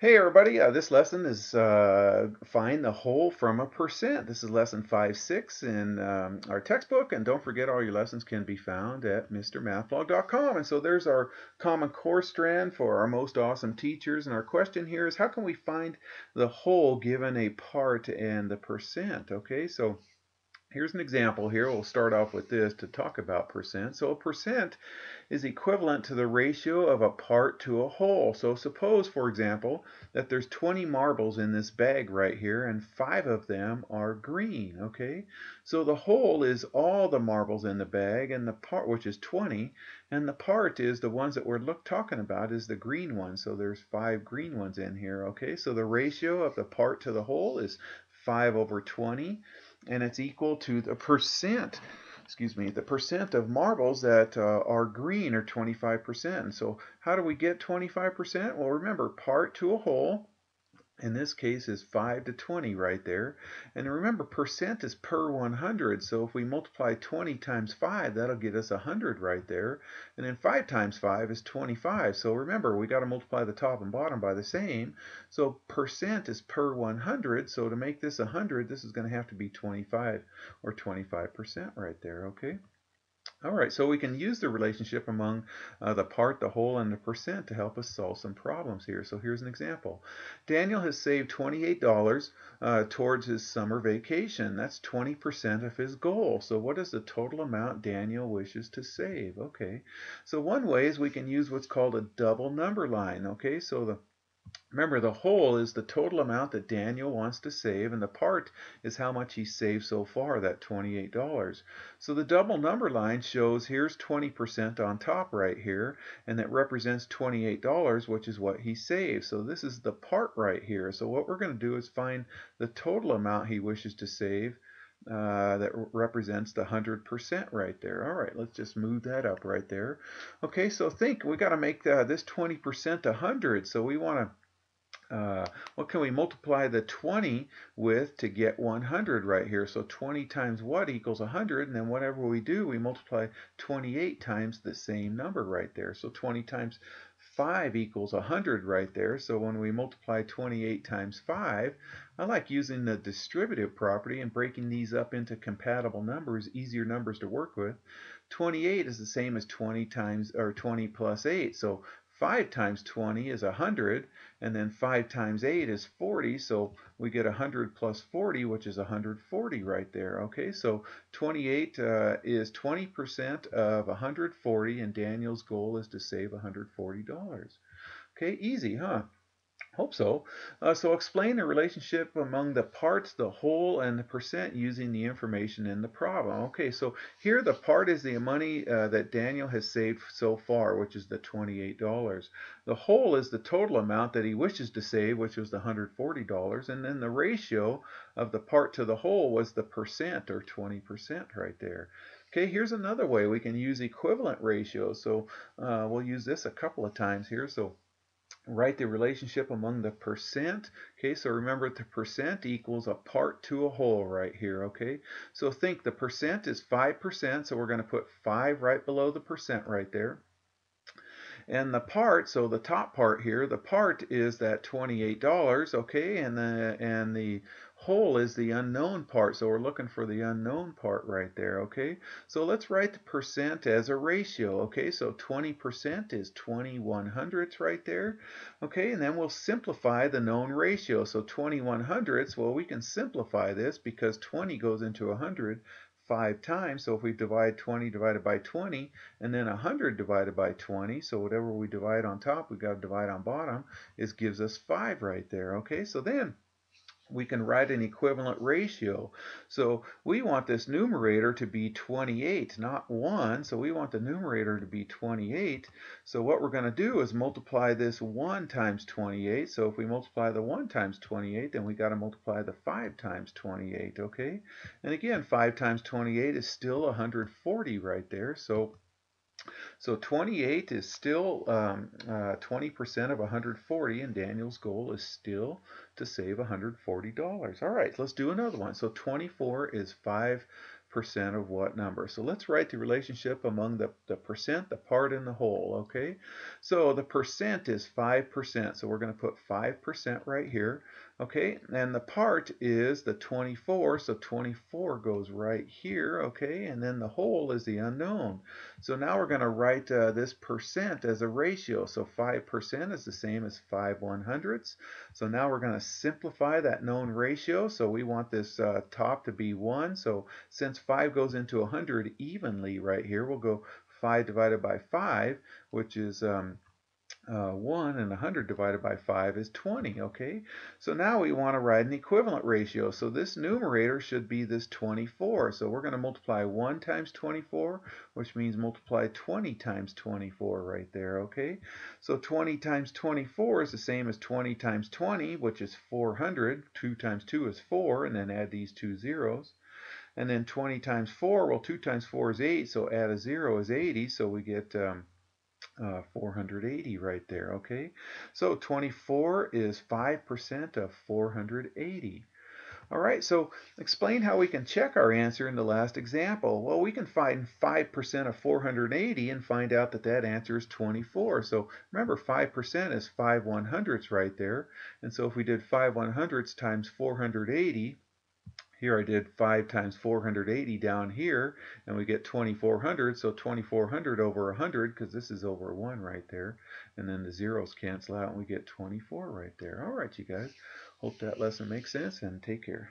Hey everybody, uh, this lesson is uh, find the whole from a percent. This is lesson 5-6 in um, our textbook and don't forget all your lessons can be found at mrmathblog.com and so there's our common core strand for our most awesome teachers. And our question here is how can we find the whole given a part and the percent? Okay so Here's an example here. We'll start off with this to talk about percent. So a percent is equivalent to the ratio of a part to a whole. So suppose, for example, that there's 20 marbles in this bag right here and five of them are green, okay? So the whole is all the marbles in the bag and the part, which is 20, and the part is the ones that we're look, talking about is the green ones. So there's five green ones in here, okay? So the ratio of the part to the whole is 5 over 20 and it's equal to the percent excuse me, the percent of marbles that uh, are green are 25%. So how do we get 25%? Well, remember, part to a whole in this case is 5 to 20 right there. And remember, percent is per 100, so if we multiply 20 times 5, that'll get us 100 right there. And then 5 times 5 is 25. So remember, we got to multiply the top and bottom by the same. So percent is per 100, so to make this 100, this is going to have to be 25 or 25% right there, okay? All right, so we can use the relationship among uh, the part, the whole, and the percent to help us solve some problems here. So here's an example. Daniel has saved $28 uh, towards his summer vacation. That's 20% of his goal. So what is the total amount Daniel wishes to save? Okay, so one way is we can use what's called a double number line. Okay, so the Remember, the whole is the total amount that Daniel wants to save, and the part is how much he saved so far, that $28. So the double number line shows here's 20% on top right here, and that represents $28, which is what he saved. So this is the part right here. So what we're going to do is find the total amount he wishes to save, uh, that represents the 100% right there. All right, let's just move that up right there. Okay, so think we got to make uh, this 20% 100. So we want to uh, what can we multiply the 20 with to get 100 right here? So 20 times what equals 100, and then whatever we do, we multiply 28 times the same number right there. So 20 times 5 equals 100 right there. So when we multiply 28 times 5, I like using the distributive property and breaking these up into compatible numbers, easier numbers to work with. 28 is the same as 20 times or 20 plus 8. So 5 times 20 is 100, and then 5 times 8 is 40, so we get 100 plus 40, which is 140 right there. Okay, so 28 uh, is 20% of 140, and Daniel's goal is to save $140. Okay, easy, huh? Hope so. Uh, so explain the relationship among the parts, the whole, and the percent using the information in the problem. Okay, so here the part is the money uh, that Daniel has saved so far, which is the $28. The whole is the total amount that he wishes to save, which was the $140. And then the ratio of the part to the whole was the percent, or 20% right there. Okay, here's another way we can use equivalent ratios. So uh, we'll use this a couple of times here. So write the relationship among the percent. Okay, so remember the percent equals a part to a whole right here, okay? So think the percent is 5%, so we're going to put 5 right below the percent right there. And the part, so the top part here, the part is that $28, okay, and the and the whole is the unknown part, so we're looking for the unknown part right there, okay? So let's write the percent as a ratio, okay? So 20% is 21 hundredths right there, okay? And then we'll simplify the known ratio. So 21 hundredths, well, we can simplify this because 20 goes into 100, five times. So if we divide 20 divided by 20 and then 100 divided by 20, so whatever we divide on top, we've got to divide on bottom, is gives us 5 right there. Okay, so then we can write an equivalent ratio. So we want this numerator to be 28, not 1. So we want the numerator to be 28. So what we're going to do is multiply this 1 times 28. So if we multiply the 1 times 28, then we got to multiply the 5 times 28, okay? And again, 5 times 28 is still 140 right there. So so 28 is still 20% um, uh, of 140, and Daniel's goal is still to save $140. All right, let's do another one. So 24 is 5% of what number. So let's write the relationship among the, the percent, the part, and the whole, okay? So the percent is 5%, so we're going to put 5% right here, okay? And the part is the 24, so 24 goes right here, okay? And then the whole is the unknown. So now we're going to write uh, this percent as a ratio. So 5% is the same as 5 one hundredths. So now we're going to simplify that known ratio. So we want this uh, top to be 1. So since 5 goes into 100 evenly right here, we'll go 5 divided by 5, which is um, uh, 1 and 100 divided by 5 is 20, okay? So now we want to write an equivalent ratio. So this numerator should be this 24. So we're going to multiply 1 times 24, which means multiply 20 times 24 right there, okay? So 20 times 24 is the same as 20 times 20, which is 400. 2 times 2 is 4, and then add these two zeros. And then 20 times 4, well, 2 times 4 is 8, so add a 0 is 80, so we get um, uh, 480 right there, okay? So 24 is 5% of 480. All right, so explain how we can check our answer in the last example. Well, we can find 5% of 480 and find out that that answer is 24. So remember, 5% is 5 one hundredths right there. And so if we did 5 one hundredths times 480, here I did 5 times 480 down here, and we get 2400, so 2400 over 100, because this is over 1 right there. And then the zeros cancel out, and we get 24 right there. All right, you guys. Hope that lesson makes sense, and take care.